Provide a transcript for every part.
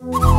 you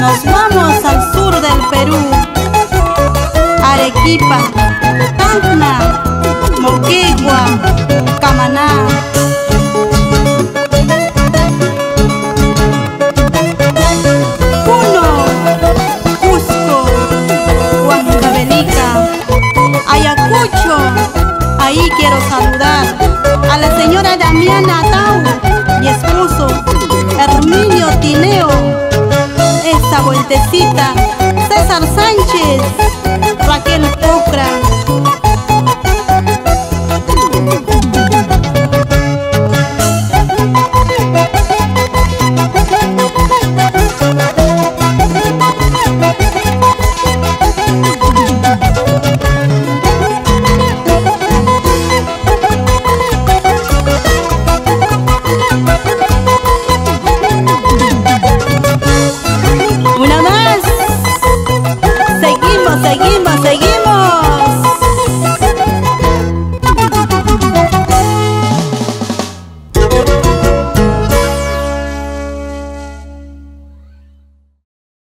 Nos vamos al sur del Perú, Arequipa, Tacna, Moquegua, Camaná. aquí quiero saludar a la señora Damiana Tau, mi esposo Herminio Tineo, esta vueltecita César Sánchez, Raquel Ocra.